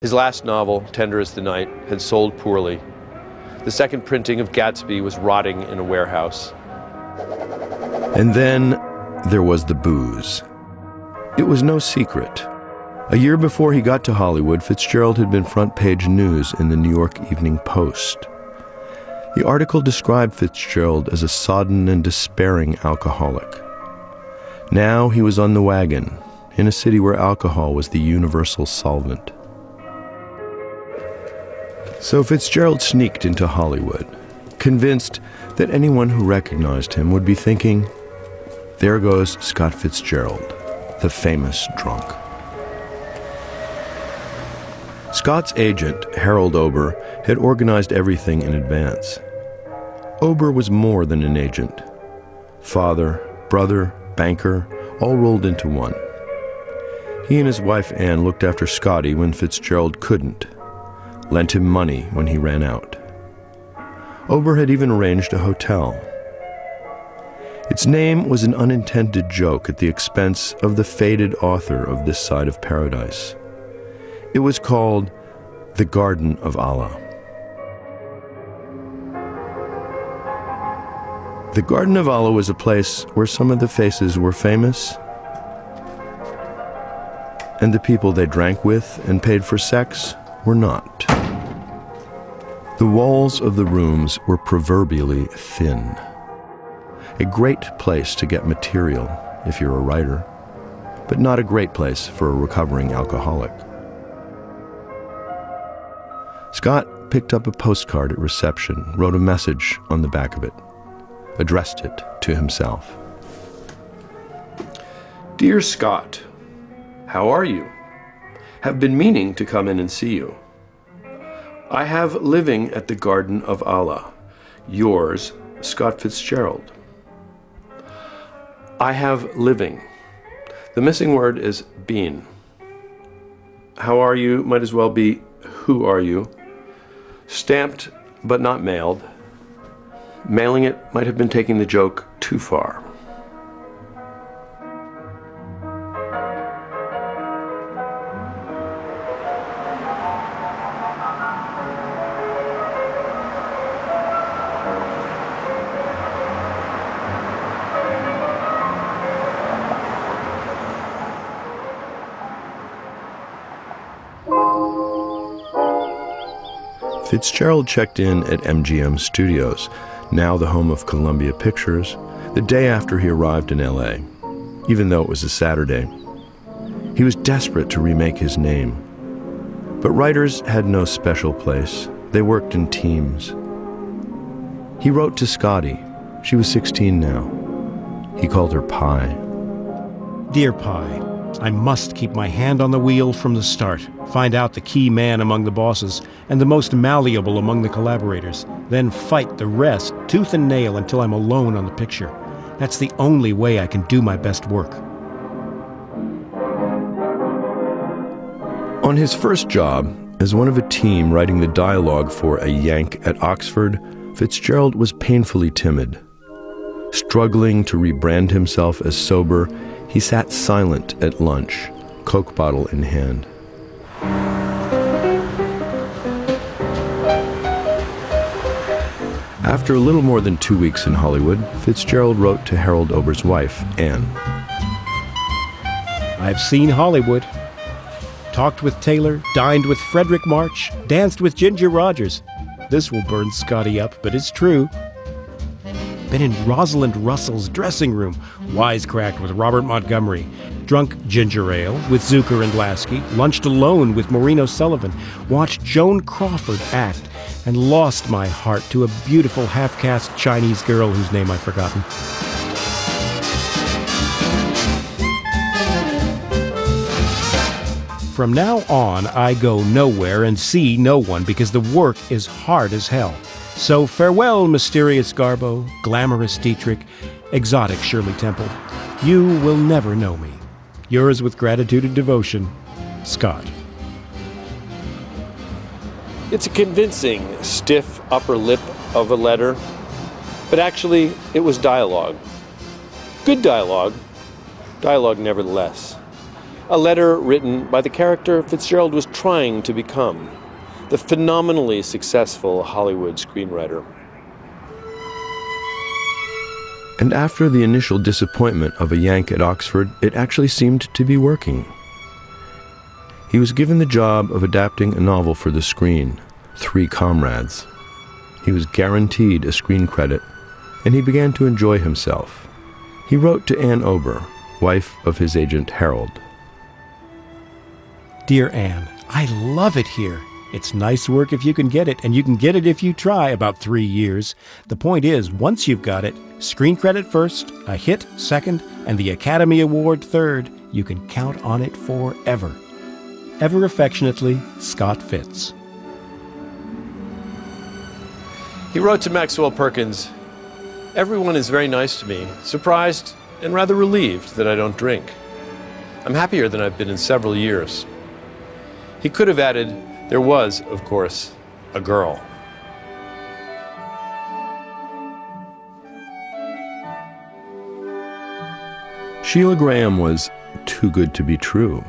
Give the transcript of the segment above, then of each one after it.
His last novel, Tender Is the Night, had sold poorly. The second printing of Gatsby was rotting in a warehouse. And then there was the booze. It was no secret. A year before he got to Hollywood, Fitzgerald had been front page news in the New York Evening Post. The article described Fitzgerald as a sodden and despairing alcoholic. Now he was on the wagon, in a city where alcohol was the universal solvent. So Fitzgerald sneaked into Hollywood, convinced that anyone who recognized him would be thinking, there goes Scott Fitzgerald, the famous drunk. Scott's agent, Harold Ober, had organized everything in advance. Ober was more than an agent. Father, brother, banker, all rolled into one. He and his wife Anne looked after Scotty when Fitzgerald couldn't, lent him money when he ran out. Ober had even arranged a hotel. Its name was an unintended joke at the expense of the faded author of This Side of Paradise. It was called The Garden of Allah. The Garden of Allah was a place where some of the faces were famous, and the people they drank with and paid for sex were not. The walls of the rooms were proverbially thin. A great place to get material if you're a writer, but not a great place for a recovering alcoholic. Scott picked up a postcard at reception, wrote a message on the back of it addressed it to himself. Dear Scott, how are you? Have been meaning to come in and see you. I have living at the Garden of Allah. Yours, Scott Fitzgerald. I have living. The missing word is been. How are you might as well be who are you? Stamped but not mailed. Mailing it might have been taking the joke too far. Fitzgerald checked in at MGM Studios, now the home of Columbia Pictures, the day after he arrived in LA, even though it was a Saturday. He was desperate to remake his name. But writers had no special place, they worked in teams. He wrote to Scotty. She was 16 now. He called her Pie. Dear Pie, I must keep my hand on the wheel from the start, find out the key man among the bosses and the most malleable among the collaborators, then fight the rest tooth and nail until I'm alone on the picture. That's the only way I can do my best work. On his first job, as one of a team writing the dialogue for A Yank at Oxford, Fitzgerald was painfully timid. Struggling to rebrand himself as sober, he sat silent at lunch, Coke bottle in hand. After a little more than two weeks in Hollywood, Fitzgerald wrote to Harold Ober's wife, Anne. I've seen Hollywood, talked with Taylor, dined with Fredric March, danced with Ginger Rogers. This will burn Scotty up, but it's true been in Rosalind Russell's dressing room, wisecracked with Robert Montgomery, drunk ginger ale with Zukor and Lasky, lunched alone with Maureen O'Sullivan, watched Joan Crawford act, and lost my heart to a beautiful half caste Chinese girl whose name I've forgotten. From now on, I go nowhere and see no one because the work is hard as hell. So farewell, mysterious Garbo, glamorous Dietrich, exotic Shirley Temple. You will never know me. Yours with gratitude and devotion, Scott. It's a convincing, stiff upper lip of a letter, but actually, it was dialogue. Good dialogue, dialogue nevertheless. A letter written by the character Fitzgerald was trying to become the phenomenally successful Hollywood screenwriter. And after the initial disappointment of a Yank at Oxford, it actually seemed to be working. He was given the job of adapting a novel for the screen, Three Comrades. He was guaranteed a screen credit, and he began to enjoy himself. He wrote to Anne Ober, wife of his agent Harold. Dear Anne, I love it here. It's nice work if you can get it, and you can get it if you try about three years. The point is, once you've got it, screen credit first, a hit second, and the Academy Award third, you can count on it forever. Ever affectionately, Scott Fitz. He wrote to Maxwell Perkins Everyone is very nice to me, surprised and rather relieved that I don't drink. I'm happier than I've been in several years. He could have added, there was, of course, a girl. Sheilah Graham was too good to be true.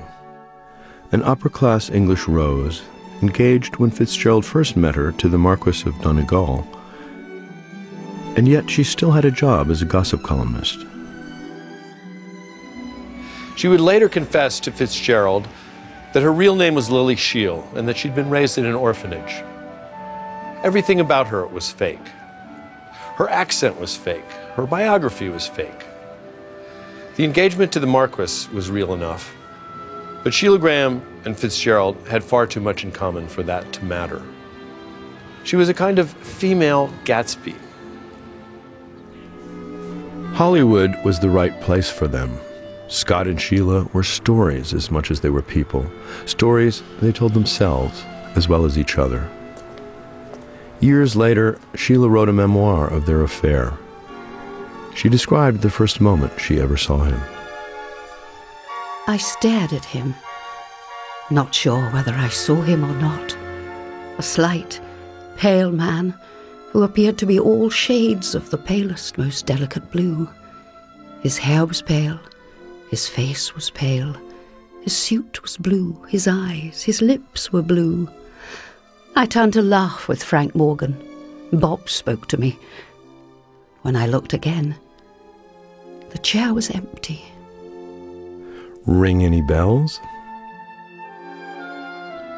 An upper class English rose, engaged when Fitzgerald first met her to the Marquis of Donegall, and yet she still had a job as a gossip columnist. She would later confess to Fitzgerald that her real name was Lily Shiel and that she'd been raised in an orphanage. Everything about her was fake. Her accent was fake. Her biography was fake. The engagement to the Marquis was real enough, but Sheilah Graham and Fitzgerald had far too much in common for that to matter. She was a kind of female Gatsby. Hollywood was the right place for them. Scott and Sheilah were stories as much as they were people, stories they told themselves as well as each other. Years later, Sheilah wrote a memoir of their affair. She described the first moment she ever saw him. I stared at him, not sure whether I saw him or not. A slight, pale man who appeared to be all shades of the palest, most delicate blue. His hair was pale, his face was pale, his suit was blue, his eyes, his lips were blue. I turned to laugh with Frank Morgan. Bob spoke to me. When I looked again, the chair was empty. Ring any bells?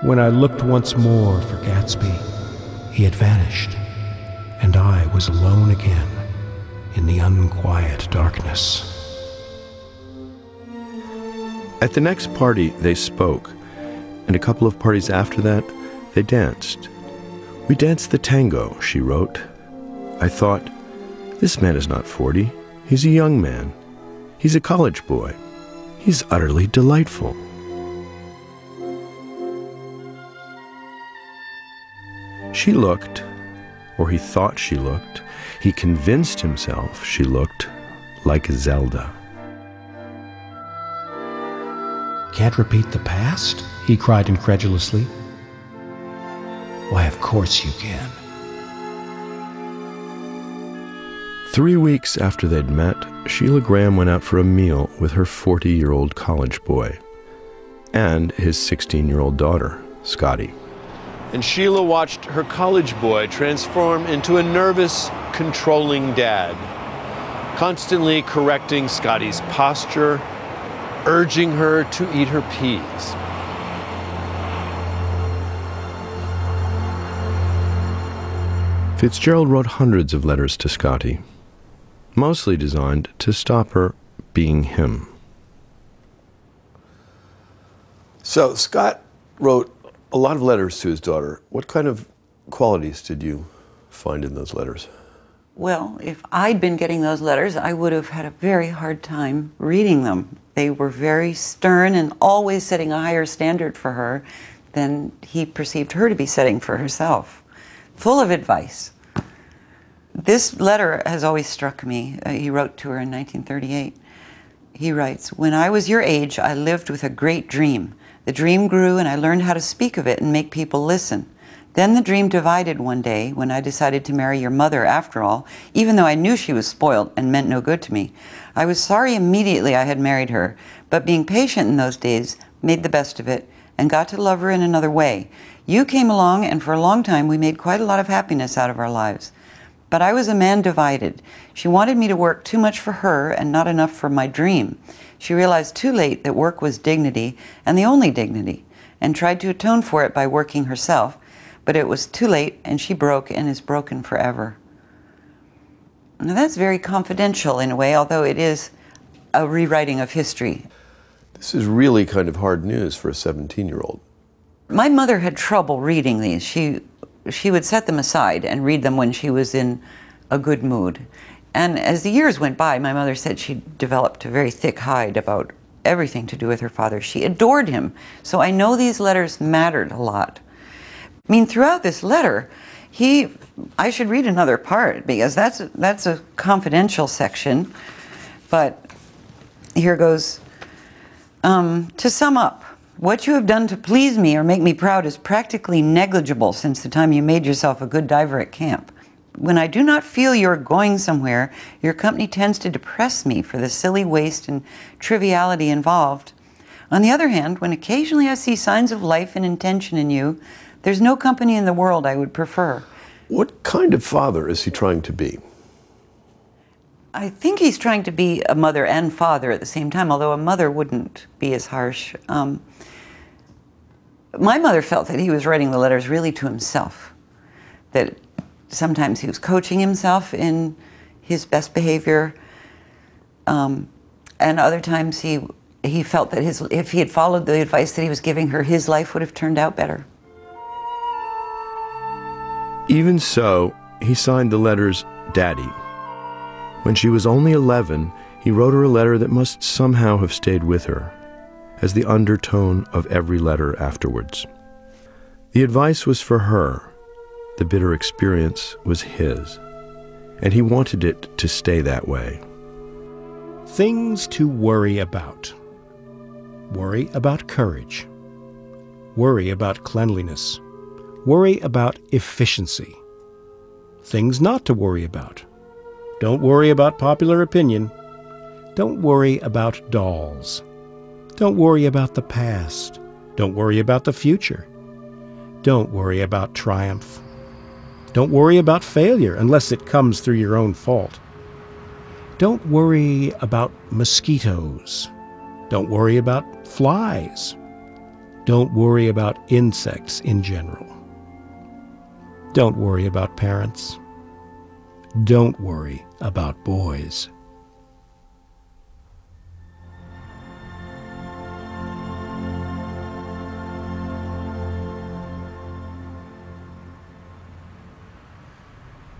When I looked once more for Gatsby, he had vanished and I was alone again in the unquiet darkness. At the next party, they spoke, and a couple of parties after that, they danced. We danced the tango, she wrote. I thought, this man is not 40. He's a young man. He's a college boy. He's utterly delightful. She looked or he thought she looked, he convinced himself she looked like Zelda. Can't repeat the past? he cried incredulously. Why, of course you can. Three weeks after they'd met, Sheilah Graham went out for a meal with her 40 year old college boy and his 16 year old daughter, Scotty and Sheilah watched her college boy transform into a nervous, controlling dad, constantly correcting Scotty's posture, urging her to eat her peas. Fitzgerald wrote hundreds of letters to Scotty, mostly designed to stop her being him. So Scott wrote a lot of letters to his daughter. What kind of qualities did you find in those letters? Well, if I'd been getting those letters, I would have had a very hard time reading them. They were very stern and always setting a higher standard for her than he perceived her to be setting for herself. Full of advice. This letter has always struck me. Uh, he wrote to her in 1938. He writes When I was your age, I lived with a great dream the dream grew, and I learned how to speak of it and make people listen. Then the dream divided one day when I decided to marry your mother after all, even though I knew she was spoiled and meant no good to me. I was sorry immediately I had married her, but being patient in those days made the best of it and got to love her in another way. You came along, and for a long time we made quite a lot of happiness out of our lives. But I was a man divided. She wanted me to work too much for her and not enough for my dream. She realized too late that work was dignity and the only dignity, and tried to atone for it by working herself, but it was too late and she broke and is broken forever. Now that's very confidential in a way, although it is a rewriting of history. This is really kind of hard news for a 17 year old. My mother had trouble reading these. She, she would set them aside and read them when she was in a good mood. And as the years went by, my mother said she developed a very thick hide about everything to do with her father. She adored him. So I know these letters mattered a lot. I mean, throughout this letter, he, I should read another part because that's, that's a confidential section. But here goes. Um, to sum up, what you have done to please me or make me proud is practically negligible since the time you made yourself a good diver at camp. When I do not feel you're going somewhere, your company tends to depress me for the silly waste and triviality involved. On the other hand, when occasionally I see signs of life and intention in you, there's no company in the world I would prefer. What kind of father is he trying to be? I think he's trying to be a mother and father at the same time, although a mother wouldn't be as harsh. Um, my mother felt that he was writing the letters really to himself, that sometimes he was coaching himself in his best behavior, um, and other times he he felt that his if he had followed the advice that he was giving her, his life would have turned out better. Even so, he signed the letters Daddy. When she was only 11, he wrote her a letter that must somehow have stayed with her, as the undertone of every letter afterwards. The advice was for her, the bitter experience was his, and he wanted it to stay that way. Things to worry about. Worry about courage. Worry about cleanliness. Worry about efficiency. Things not to worry about. Don't worry about popular opinion. Don't worry about dolls. Don't worry about the past. Don't worry about the future. Don't worry about triumph. Don't worry about failure unless it comes through your own fault. Don't worry about mosquitoes. Don't worry about flies. Don't worry about insects in general. Don't worry about parents. Don't worry about boys.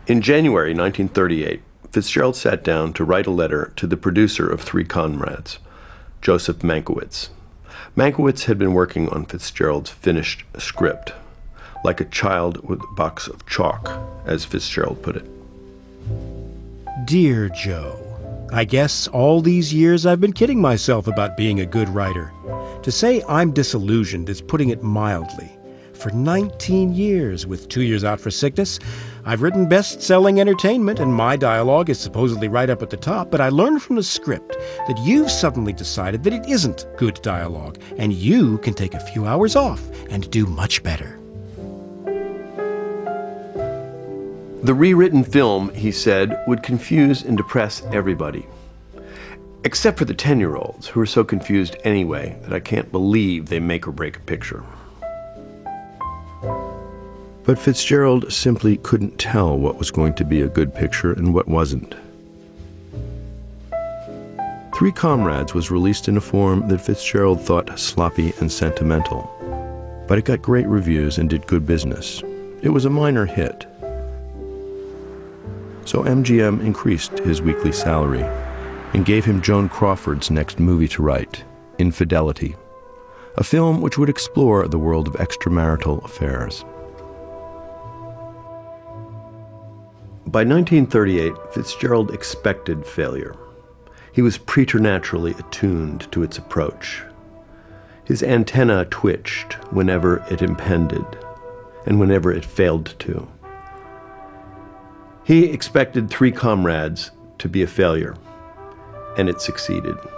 In January 1938, Fitzgerald sat down to write a letter to the producer of Three Comrades, Joseph Mankiewicz. Mankiewicz had been working on Fitzgerald's finished script, like a child with a box of chalk, as Fitzgerald put it. Dear Joe, I guess all these years I've been kidding myself about being a good writer. To say I'm disillusioned is putting it mildly. For 19 years, with two years out for sickness, I've written best selling entertainment, and my dialogue is supposedly right up at the top, but I learned from the script that you've suddenly decided that it isn't good dialogue, and you can take a few hours off and do much better. The rewritten film, he said, would confuse and depress everybody. Except for the 10 year olds, who are so confused anyway that I can't believe they make or break a picture. But Fitzgerald simply couldn't tell what was going to be a good picture and what wasn't. Three Comrades was released in a form that Fitzgerald thought sloppy and sentimental, but it got great reviews and did good business. It was a minor hit. So MGM increased his weekly salary and gave him Joan Crawford's next movie to write, Infidelity, a film which would explore the world of extramarital affairs. By 1938, Fitzgerald expected failure. He was preternaturally attuned to its approach. His antenna twitched whenever it impended. and whenever it failed to. He expected three comrades to be a failure, and it succeeded.